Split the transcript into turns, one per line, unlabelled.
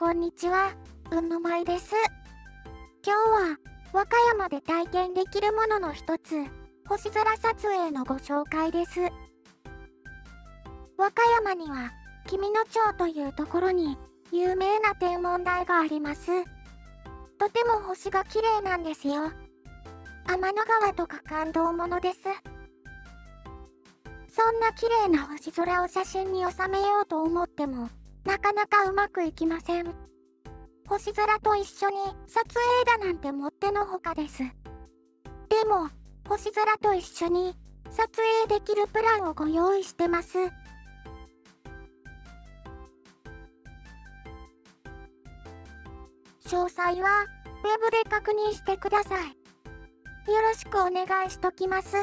こんにちは、うんのまいです。今日は、和歌山で体験できるものの一つ、星空撮影のご紹介です。和歌山には、君野町というところに、有名な天文台があります。とても星が綺麗なんですよ。天の川とか感動ものです。そんな綺麗な星空を写真に収めようと思っても、なかなかうまくいきません。星空と一緒に撮影だなんてもってのほかです。でも、星空と一緒に撮影できるプランをご用意してます。詳細は Web で確認してください。よろしくお願いしときます。